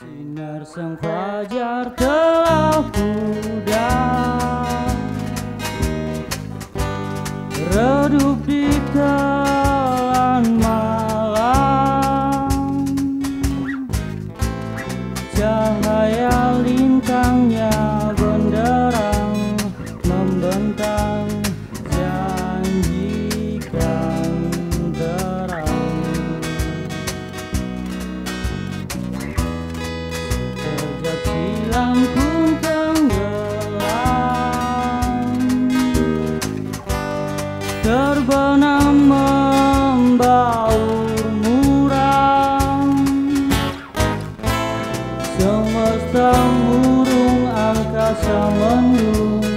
Sinar sang fajar telah pudar someone new.